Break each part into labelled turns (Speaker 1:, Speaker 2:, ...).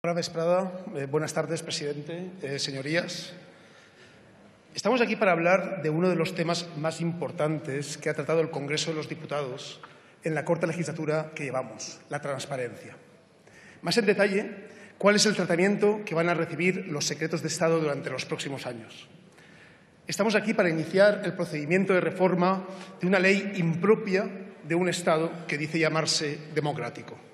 Speaker 1: Buenas vesprada. Eh, buenas tardes, presidente, eh, señorías. Estamos aquí para hablar de uno de los temas más importantes que ha tratado el Congreso de los Diputados en la corta legislatura que llevamos, la transparencia. Más en detalle, cuál es el tratamiento que van a recibir los secretos de Estado durante los próximos años. Estamos aquí para iniciar el procedimiento de reforma de una ley impropia de un Estado que dice llamarse democrático.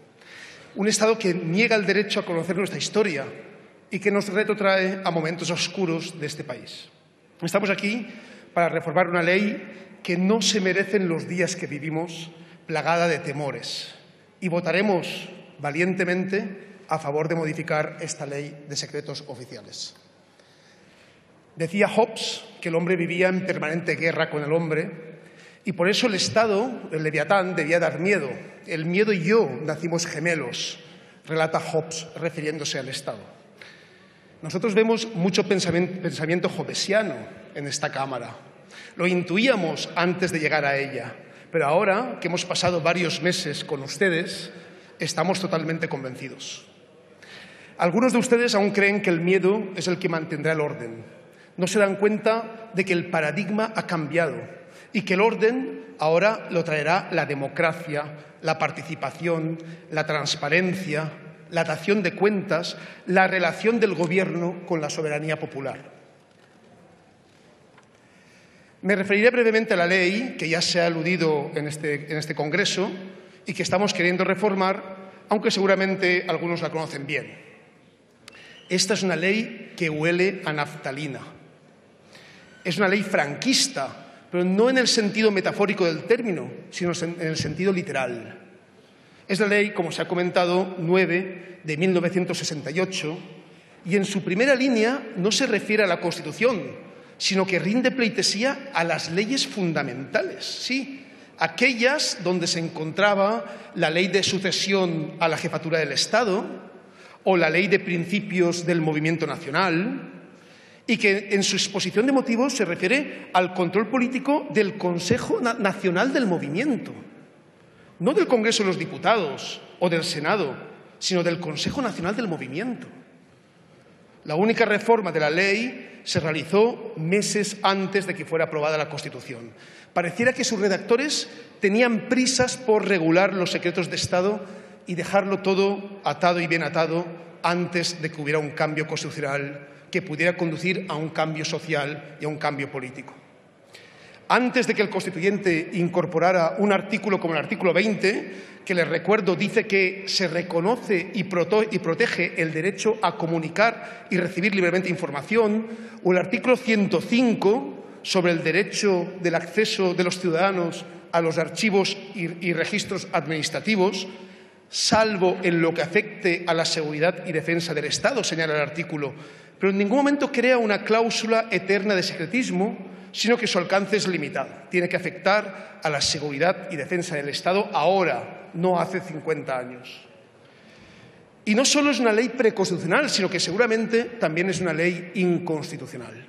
Speaker 1: Un Estado que niega el derecho a conocer nuestra historia y que nos retrotrae a momentos oscuros de este país. Estamos aquí para reformar una ley que no se merecen los días que vivimos, plagada de temores. Y votaremos valientemente a favor de modificar esta ley de secretos oficiales. Decía Hobbes que el hombre vivía en permanente guerra con el hombre y por eso el Estado, el Leviatán, debía dar miedo. El miedo y yo nacimos gemelos, relata Hobbes refiriéndose al Estado. Nosotros vemos mucho pensamiento, hobbesiano en esta Cámara. Lo intuíamos antes de llegar a ella, pero ahora que hemos pasado varios meses con ustedes, estamos totalmente convencidos. Algunos de ustedes aún creen que el miedo es el que mantendrá el orden. No se dan cuenta de que el paradigma ha cambiado y que el orden ahora lo traerá la democracia, la participación, la transparencia, la dación de cuentas, la relación del Gobierno con la soberanía popular. Me referiré brevemente a la ley que ya se ha aludido en este, en este Congreso y que estamos queriendo reformar, aunque seguramente algunos la conocen bien. Esta es una ley que huele a naftalina. Es una ley franquista pero no en el sentido metafórico del término, sino en el sentido literal. Es la ley, como se ha comentado, 9 de 1968 y en su primera línea no se refiere a la Constitución, sino que rinde pleitesía a las leyes fundamentales, sí, aquellas donde se encontraba la ley de sucesión a la jefatura del Estado o la ley de principios del movimiento nacional, y que en su exposición de motivos se refiere al control político del Consejo Nacional del Movimiento, no del Congreso de los Diputados o del Senado, sino del Consejo Nacional del Movimiento. La única reforma de la ley se realizó meses antes de que fuera aprobada la Constitución. Pareciera que sus redactores tenían prisas por regular los secretos de Estado y dejarlo todo atado y bien atado antes de que hubiera un cambio constitucional que pudiera conducir a un cambio social y a un cambio político. Antes de que el constituyente incorporara un artículo como el artículo 20, que les recuerdo dice que se reconoce y, protege el derecho a comunicar y recibir libremente información, o el artículo 105 sobre el derecho del acceso de los ciudadanos a los archivos y registros administrativos, salvo en lo que afecte a la seguridad y defensa del Estado, señala el artículo, pero en ningún momento crea una cláusula eterna de secretismo, sino que su alcance es limitado. Tiene que afectar a la seguridad y defensa del Estado ahora, no hace 50 años. Y no solo es una ley preconstitucional, sino que seguramente también es una ley inconstitucional.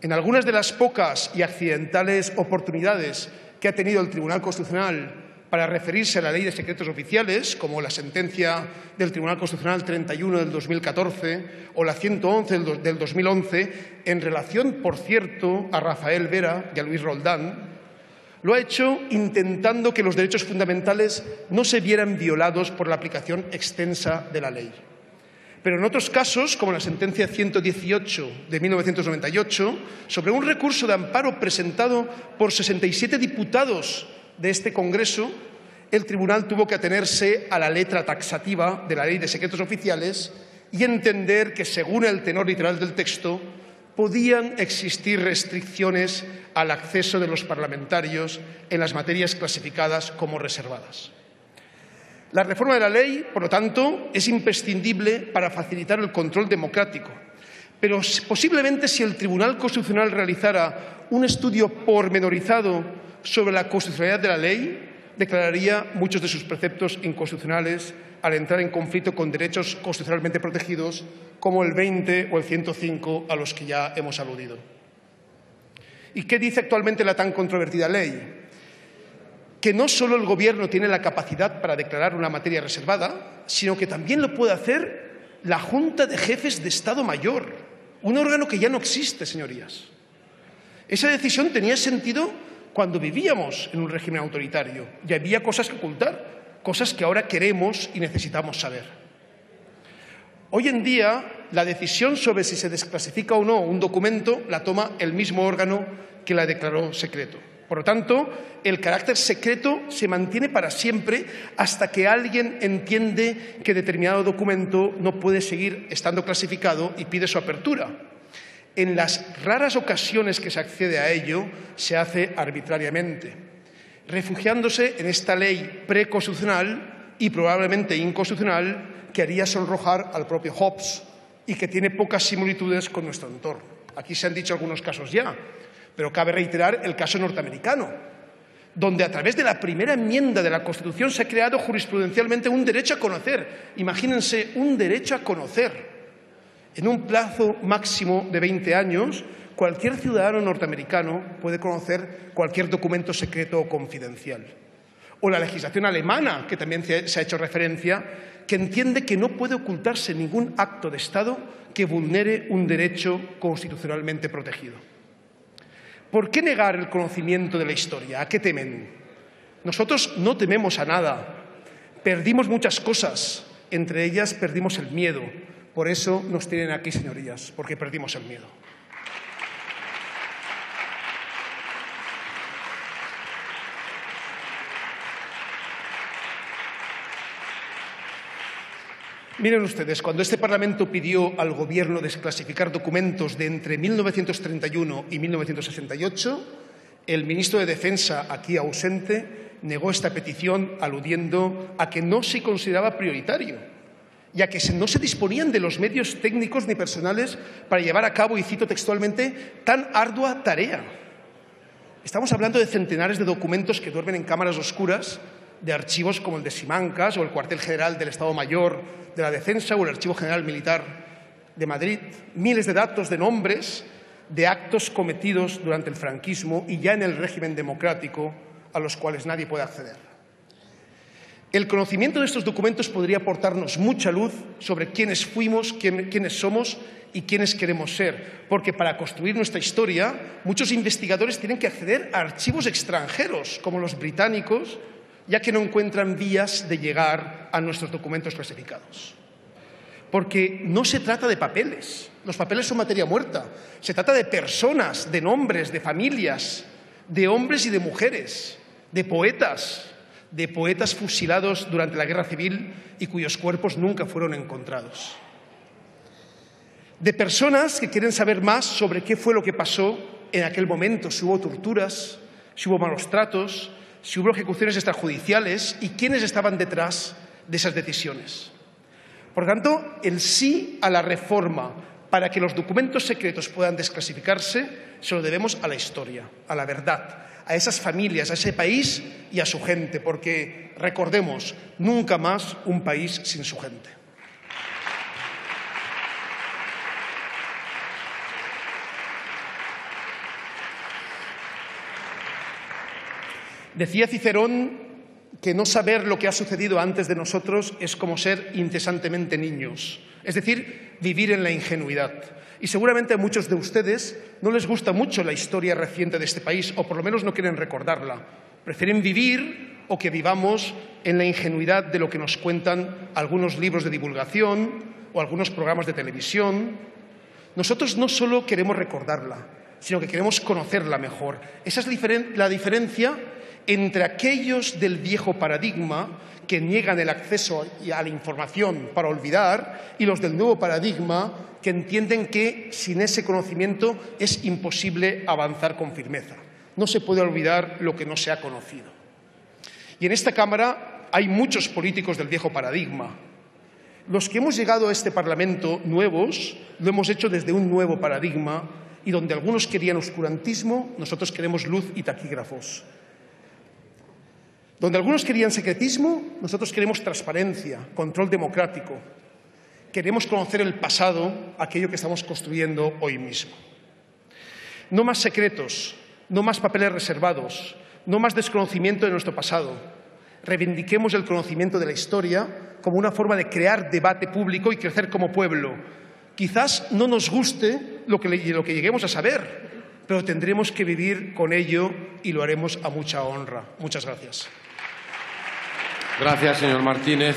Speaker 1: En algunas de las pocas y accidentales oportunidades que ha tenido el Tribunal Constitucional para referirse a la Ley de Secretos Oficiales, como la sentencia del Tribunal Constitucional 31 del 2014 o la 111 del 2011, en relación, por cierto, a Rafael Vera y a Luis Roldán, lo ha hecho intentando que los derechos fundamentales no se vieran violados por la aplicación extensa de la ley. Pero en otros casos, como la sentencia 118 de 1998, sobre un recurso de amparo presentado por 67 diputados de este Congreso, el Tribunal tuvo que atenerse a la letra taxativa de la Ley de Secretos Oficiales y entender que, según el tenor literal del texto, podían existir restricciones al acceso de los parlamentarios en las materias clasificadas como reservadas. La reforma de la ley, por lo tanto, es imprescindible para facilitar el control democrático, pero posiblemente si el Tribunal Constitucional realizara un estudio pormenorizado sobre la constitucionalidad de la ley, declararía muchos de sus preceptos inconstitucionales al entrar en conflicto con derechos constitucionalmente protegidos como el 20 o el 105 a los que ya hemos aludido. ¿Y qué dice actualmente la tan controvertida ley? Que no solo el Gobierno tiene la capacidad para declarar una materia reservada, sino que también lo puede hacer la Junta de Jefes de Estado Mayor, un órgano que ya no existe, señorías. Esa decisión tenía sentido cuando vivíamos en un régimen autoritario y había cosas que ocultar, cosas que ahora queremos y necesitamos saber. Hoy en día, la decisión sobre si se desclasifica o no un documento la toma el mismo órgano que la declaró secreto. Por lo tanto, el carácter secreto se mantiene para siempre hasta que alguien entiende que determinado documento no puede seguir estando clasificado y pide su apertura. En las raras ocasiones que se accede a ello, se hace arbitrariamente, refugiándose en esta ley preconstitucional y probablemente inconstitucional que haría sonrojar al propio Hobbes y que tiene pocas similitudes con nuestro entorno. Aquí se han dicho algunos casos ya. Pero cabe reiterar el caso norteamericano, donde a través de la primera enmienda de la Constitución se ha creado jurisprudencialmente un derecho a conocer. Imagínense, un derecho a conocer. En un plazo máximo de 20 años, cualquier ciudadano norteamericano puede conocer cualquier documento secreto o confidencial. O la legislación alemana, que también se ha hecho referencia, que entiende que no puede ocultarse ningún acto de Estado que vulnere un derecho constitucionalmente protegido. ¿Por qué negar el conocimiento de la historia? ¿A qué temen? Nosotros no tememos a nada. Perdimos muchas cosas, entre ellas perdimos el miedo. Por eso nos tienen aquí, señorías, porque perdimos el miedo. Miren ustedes, cuando este Parlamento pidió al Gobierno desclasificar documentos de entre 1931 y 1968, el ministro de Defensa, aquí ausente, negó esta petición aludiendo a que no se consideraba prioritario, ya que no se disponían de los medios técnicos ni personales para llevar a cabo, y cito textualmente, tan ardua tarea. Estamos hablando de centenares de documentos que duermen en cámaras oscuras de archivos como el de Simancas o el cuartel general del Estado Mayor de la Defensa o el Archivo General Militar de Madrid, miles de datos de nombres de actos cometidos durante el franquismo y ya en el régimen democrático a los cuales nadie puede acceder. El conocimiento de estos documentos podría aportarnos mucha luz sobre quiénes fuimos, quiénes somos y quiénes queremos ser, porque para construir nuestra historia muchos investigadores tienen que acceder a archivos extranjeros, como los británicos, ya que no encuentran vías de llegar a nuestros documentos clasificados. Porque no se trata de papeles, los papeles son materia muerta, se trata de personas, de nombres, de familias, de hombres y de mujeres, de poetas, de poetas fusilados durante la guerra civil y cuyos cuerpos nunca fueron encontrados. De personas que quieren saber más sobre qué fue lo que pasó en aquel momento, si hubo torturas, si hubo malos tratos, si hubo ejecuciones extrajudiciales y quiénes estaban detrás de esas decisiones. Por tanto, el sí a la reforma para que los documentos secretos puedan desclasificarse se lo debemos a la historia, a la verdad, a esas familias, a ese país y a su gente, porque recordemos, nunca más un país sin su gente. Decía Cicerón que no saber lo que ha sucedido antes de nosotros es como ser incesantemente niños, es decir, vivir en la ingenuidad. Y seguramente a muchos de ustedes no les gusta mucho la historia reciente de este país, o por lo menos no quieren recordarla. Prefieren vivir o que vivamos en la ingenuidad de lo que nos cuentan algunos libros de divulgación o algunos programas de televisión. Nosotros no solo queremos recordarla, sino que queremos conocerla mejor. Esa es la diferencia entre aquellos del viejo paradigma que niegan el acceso a la información para olvidar y los del nuevo paradigma que entienden que sin ese conocimiento es imposible avanzar con firmeza. No se puede olvidar lo que no se ha conocido. Y en esta Cámara hay muchos políticos del viejo paradigma. Los que hemos llegado a este Parlamento nuevos lo hemos hecho desde un nuevo paradigma y donde algunos querían oscurantismo, nosotros queremos luz y taquígrafos. Donde algunos querían secretismo, nosotros queremos transparencia, control democrático. Queremos conocer el pasado, aquello que estamos construyendo hoy mismo. No más secretos, no más papeles reservados, no más desconocimiento de nuestro pasado. reivindiquemos el conocimiento de la historia como una forma de crear debate público y crecer como pueblo. Quizás no nos guste lo que, lo que lleguemos a saber, pero tendremos que vivir con ello y lo haremos a mucha honra. Muchas gracias.
Speaker 2: Gracias, señor Martínez.